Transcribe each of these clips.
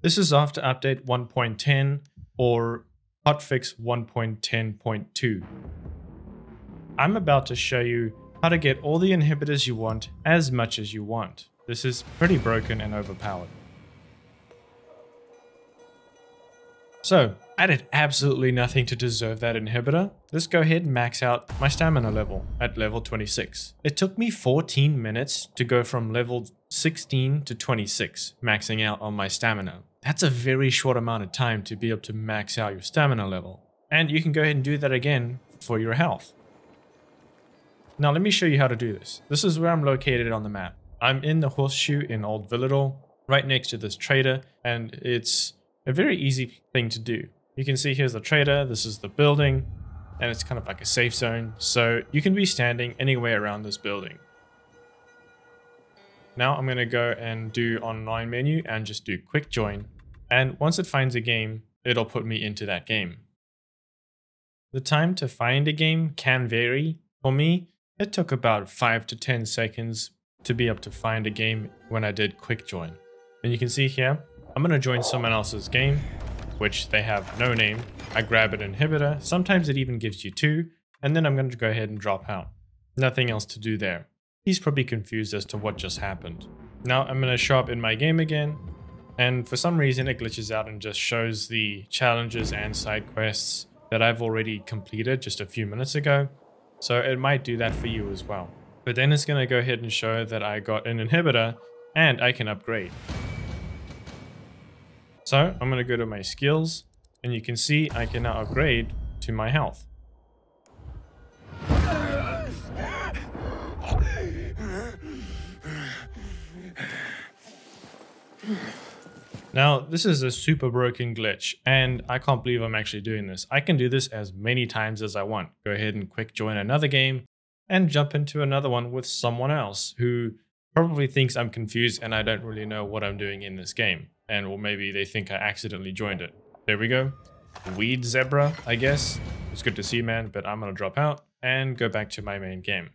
This is after update 1.10 or hotfix 1.10.2. I'm about to show you how to get all the inhibitors you want as much as you want. This is pretty broken and overpowered. So, I did absolutely nothing to deserve that inhibitor. Let's go ahead and max out my stamina level at level 26. It took me 14 minutes to go from level 16 to 26, maxing out on my stamina. That's a very short amount of time to be able to max out your stamina level. And you can go ahead and do that again for your health. Now let me show you how to do this. This is where I'm located on the map. I'm in the horseshoe in Old Villedor, right next to this trader, and it's a very easy thing to do. You can see here's the trader, this is the building, and it's kind of like a safe zone. So you can be standing anywhere around this building. Now I'm going to go and do online menu and just do quick join. And once it finds a game, it'll put me into that game. The time to find a game can vary. For me, it took about 5 to 10 seconds to be able to find a game when I did quick join. And you can see here, I'm going to join someone else's game which they have no name. I grab an inhibitor, sometimes it even gives you two, and then I'm going to go ahead and drop out. Nothing else to do there. He's probably confused as to what just happened. Now I'm going to show up in my game again, and for some reason it glitches out and just shows the challenges and side quests that I've already completed just a few minutes ago. So it might do that for you as well. But then it's going to go ahead and show that I got an inhibitor and I can upgrade. So I'm going to go to my skills and you can see I can now upgrade to my health. Now, this is a super broken glitch, and I can't believe I'm actually doing this. I can do this as many times as I want. Go ahead and quick join another game, and jump into another one with someone else who probably thinks I'm confused and I don't really know what I'm doing in this game and or maybe they think I accidentally joined it. There we go. Weed Zebra, I guess. It's good to see, you, man, but I'm gonna drop out and go back to my main game.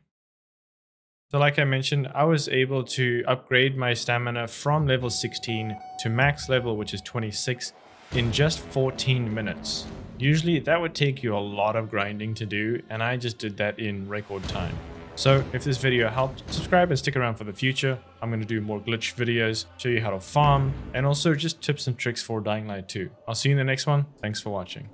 So like I mentioned, I was able to upgrade my stamina from level 16 to max level, which is 26, in just 14 minutes. Usually that would take you a lot of grinding to do, and I just did that in record time. So if this video helped, subscribe and stick around for the future. I'm going to do more glitch videos, show you how to farm, and also just tips and tricks for Dying Light 2. I'll see you in the next one. Thanks for watching.